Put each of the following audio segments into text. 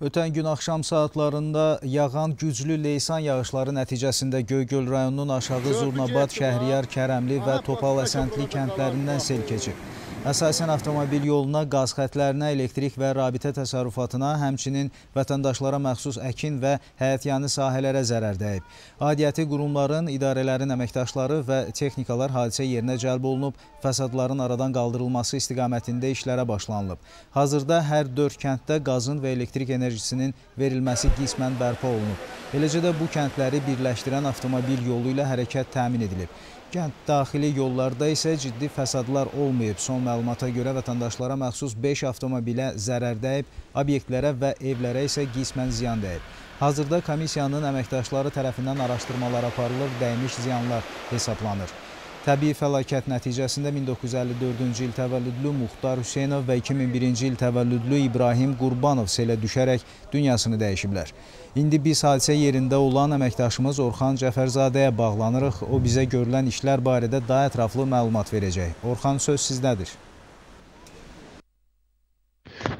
Ötən gün axşam saatlarında yağan güclü leysan yağışları nəticəsində Göygöl rayonunun aşağı Zurnabad, Şəhriyar, Kərəmli və Topal Əsəntli kəndlərindən sel keçib. Əsasən avtomobil yoluna, qaz xətlərinə, elektrik və rabitə təsərrüfatına, həmçinin vətəndaşlara məxsus əkin və həyətyanı sahələrə zərər dəyib. Adiyyəti qurumların, idarələrin əməkdaşları və texnikalar hadisə yerinə cəlb olunub, fəsadların aradan qaldırılması istiqamətində işlərə başlanılıb. Hazırda hər dörd kənddə qazın və elektrik enerjisinin verilməsi qismən bərpa olunub. Eləcə də bu kəndləri birləşdirən avtomobil yolu ilə hərəkət təmin edilib. Kənd daxili yollarda isə ciddi fəsadlar olmayıb. Son məlumata görə vətəndaşlara məxsus 5 avtomobilə zərər dəyib, obyektlərə və evlərə isə qismən ziyan dəyib. Hazırda komissiyanın əməkdaşları tərəfindən araşdırmalar aparılır, dəymiş ziyanlar hesablanır. Təbii fəlakət nəticəsində 1954-cü il təvəllüdlü Muxtar Hüseynov və 2001-ci il təvəllüdlü İbrahim Qurbanov selə düşərək dünyasını dəyişiblər. İndi biz hadisə yerində olan əməkdaşımız Orxan Cəfərzadəyə bağlanırıq. O bizə görülən işlər barədə daha ətraflı məlumat verəcək. Orxan, söz sizdədir.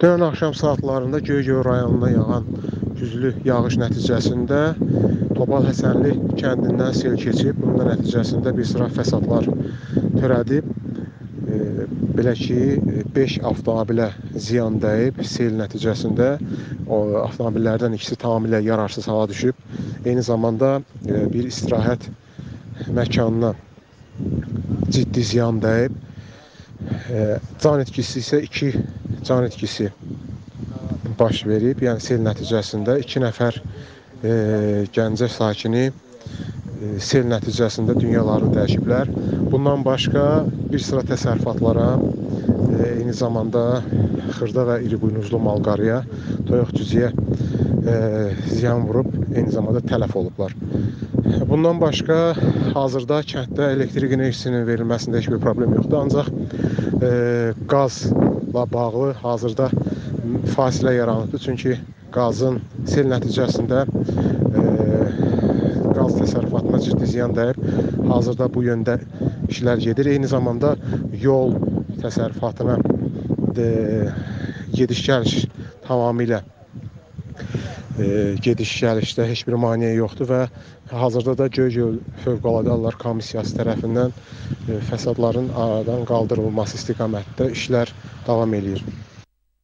Dünən axşam saatlarında Göygöl rayonuna yağan güclü yağış nəticəsində Topal Həsənli kəndindən sel keçib. Bunun nəticəsində bir sıra fəsadlar törədib. E, belə ki, 5 avtomobilə ziyan dəyib. Sel nəticəsində o avtomobillərdən ikisi tamamilə yararsız hala düşüb. Eyni zamanda e, bir istirahət məkanına ciddi ziyan dəyib. E, can itkisi isə 2 can itkisi baş verib. Yəni sel nəticəsində 2 nəfər e, Gəncə sakini e, sel nəticəsində dünyaları dəyişiblər. Bundan başqa bir sıra təsərrüfatlara, e, eyni zamanda xırda və iri buynuzlu malqarıya, toyuq cüzüyə e, ziyan vurub, eyni zamanda tələf olublar. Bundan başqa hazırda kənddə elektrik enerjisinin verilməsində heç bir problem yoxdur, ancaq e, qazla bağlı hazırda fasilə yaranıbdır. Çünki qazın sel nəticəsində e, qaz təsərrüfatına ciddi ziyan dəyib. Hazırda bu yöndə işlər gedir. Eyni zamanda yol təsərrüfatına e, gediş-gəliş tamamilə gediş-gəlişdə heç bir maneə yoxdur və hazırda da Göygöl Fövqəladə Hallar Komissiyası tərəfindən e, fəsadların aradan qaldırılması istiqamətdə işlər davam eləyir.